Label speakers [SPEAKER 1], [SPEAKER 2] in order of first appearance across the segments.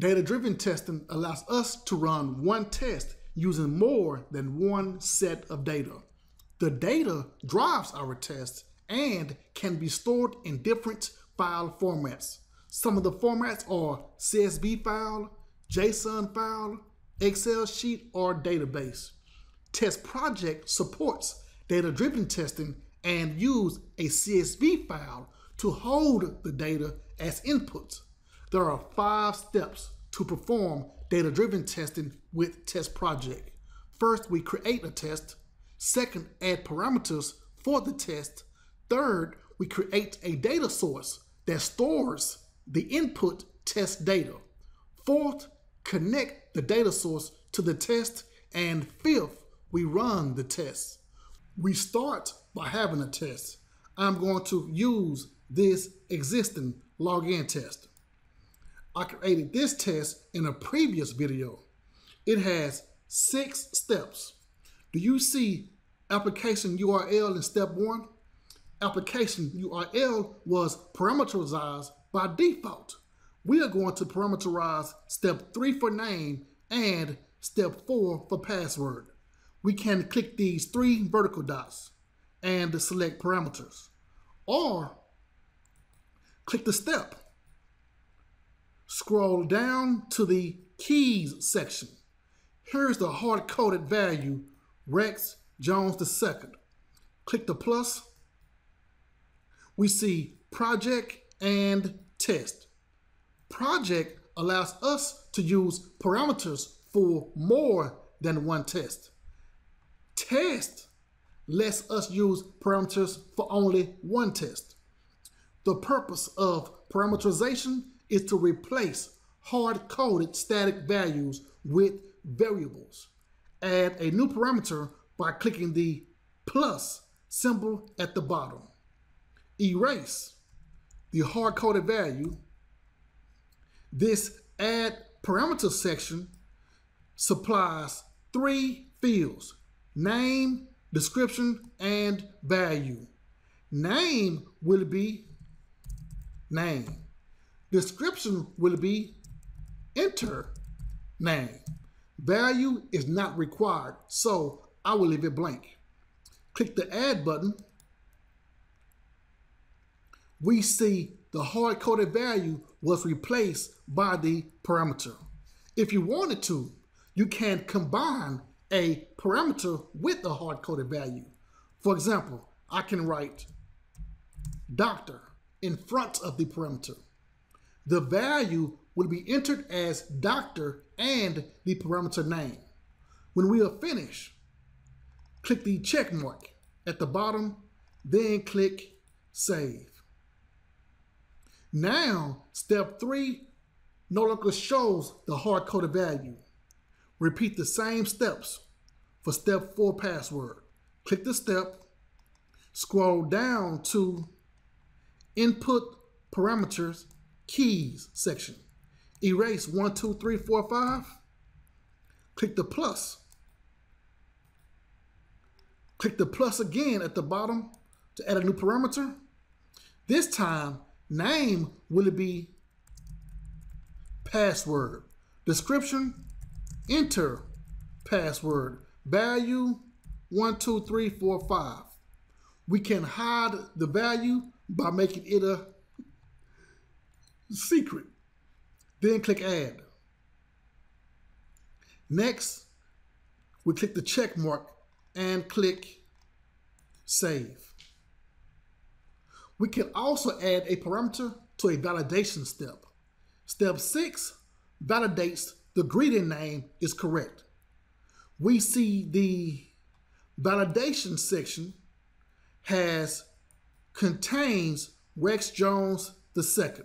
[SPEAKER 1] Data-driven testing allows us to run one test using more than one set of data. The data drives our tests and can be stored in different file formats. Some of the formats are CSV file, JSON file, Excel sheet, or database. TestProject supports data-driven testing and use a CSV file to hold the data as inputs. There are five steps to perform data-driven testing with TestProject. First, we create a test. Second, add parameters for the test. Third, we create a data source that stores the input test data. Fourth, connect the data source to the test. And fifth, we run the test. We start by having a test. I'm going to use this existing login test. I created this test in a previous video. It has six steps. Do you see application URL in step one? Application URL was parameterized by default. We are going to parameterize step three for name and step four for password. We can click these three vertical dots and select parameters or click the step Scroll down to the keys section. Here's the hard-coded value, Rex Jones II. Click the plus. We see project and test. Project allows us to use parameters for more than one test. Test lets us use parameters for only one test. The purpose of parameterization is to replace hard-coded static values with variables. Add a new parameter by clicking the plus symbol at the bottom. Erase the hard-coded value. This add parameter section supplies three fields, name, description, and value. Name will be name. Description will be enter name. Value is not required, so I will leave it blank. Click the add button. We see the hard-coded value was replaced by the parameter. If you wanted to, you can combine a parameter with the hard-coded value. For example, I can write doctor in front of the parameter the value will be entered as doctor and the parameter name. When we are finished, click the check mark at the bottom, then click save. Now, step three no longer shows the hard-coded value. Repeat the same steps for step four password. Click the step, scroll down to input parameters keys section. Erase one, two, three, four, five. Click the plus. Click the plus again at the bottom to add a new parameter. This time, name will it be password. Description, enter password. Value, one, two, three, four, five. We can hide the value by making it a secret. Then click add. Next, we click the check mark and click save. We can also add a parameter to a validation step. Step six validates the greeting name is correct. We see the validation section has contains Rex Jones II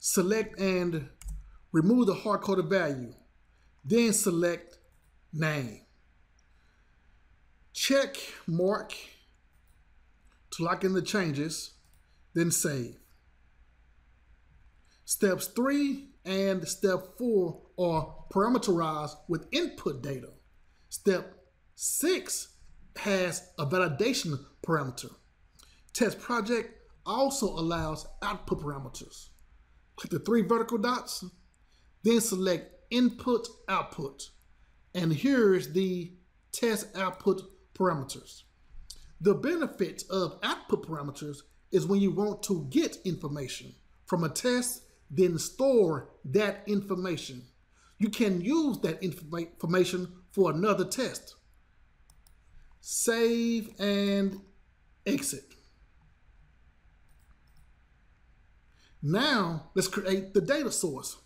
[SPEAKER 1] select and remove the hard-coded value. Then select name. Check mark to lock in the changes, then save. Steps three and step four are parameterized with input data. Step six has a validation parameter. TestProject also allows output parameters. Click the three vertical dots, Then select input output. And here's the test output parameters. The benefit of output parameters is when you want to get information from a test, then store that information. You can use that information for another test. Save and exit. Now, let's create the data source.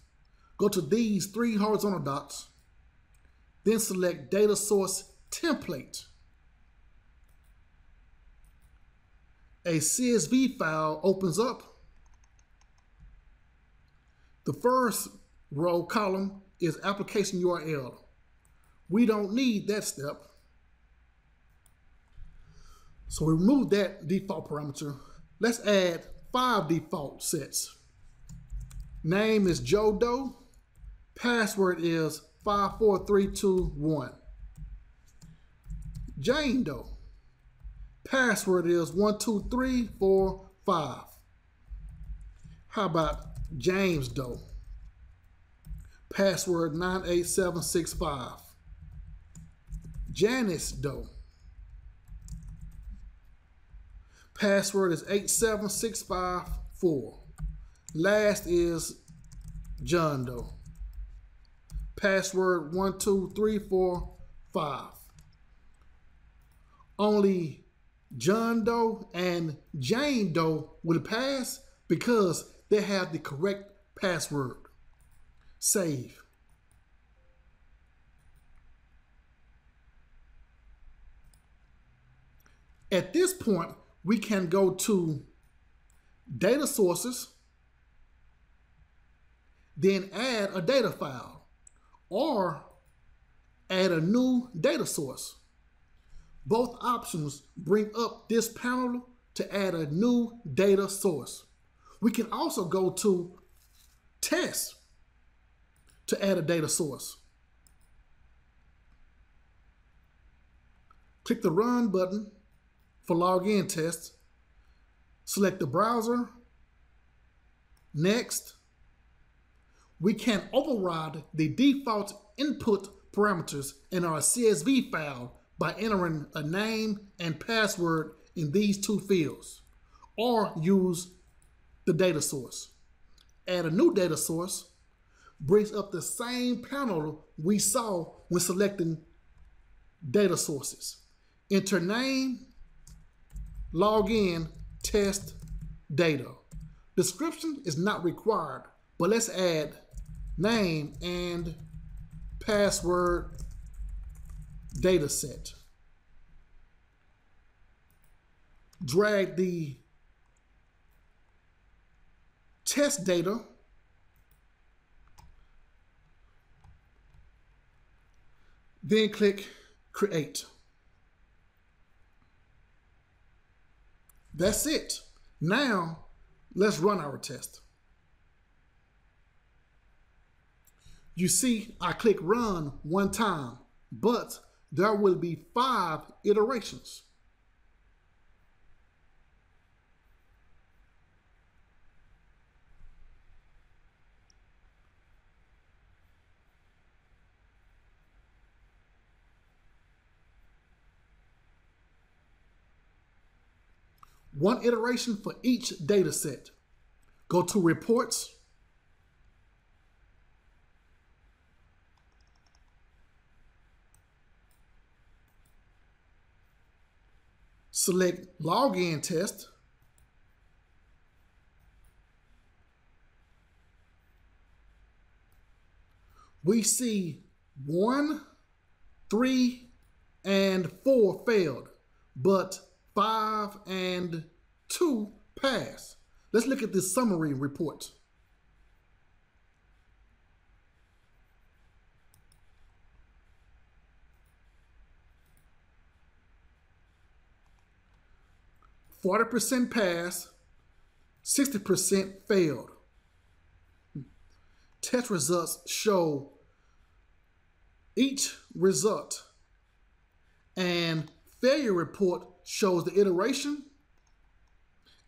[SPEAKER 1] Go to these three horizontal dots, then select Data Source Template. A CSV file opens up. The first row column is application URL. We don't need that step. So we remove that default parameter. Let's add five default sets. Name is Joe Doe. Password is 54321. Jane Doe. Password is 12345. How about James Doe? Password 98765. Janice Doe. Password is 87654. Last is John Doe. Password 12345. Only John Doe and Jane Doe will pass because they have the correct password. Save. At this point, we can go to data sources, then add a data file or add a new data source. Both options bring up this panel to add a new data source. We can also go to test to add a data source. Click the run button for login test. Select the browser. Next. We can override the default input parameters in our CSV file by entering a name and password in these two fields, or use the data source. Add a new data source, brings up the same panel we saw when selecting data sources. Enter name, log in, test data. Description is not required, but let's add name and password data set. Drag the test data then click create. That's it. Now let's run our test. You see, I click run one time, but there will be five iterations. One iteration for each data set. Go to reports, select login test. We see one, three, and four failed, but five and two pass. Let's look at this summary report. Forty percent pass, sixty percent failed. Test results show each result and failure report shows the iteration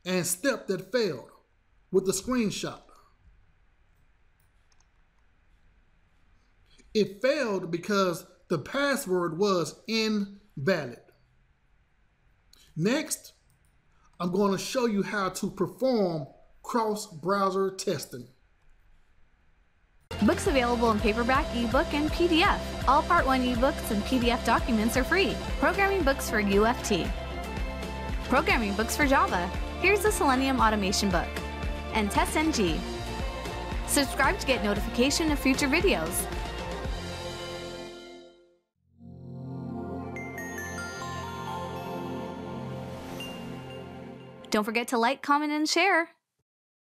[SPEAKER 1] and step that failed with the screenshot. It failed because the password was invalid. Next, I'm going to show you how to perform cross-browser testing.
[SPEAKER 2] Books available in paperback, ebook, and PDF. All Part 1 ebooks and PDF documents are free. Programming books for UFT. Programming books for Java. Here's the Selenium Automation book. And TestNG. Subscribe to get notification of future videos. Don't forget to like, comment, and share.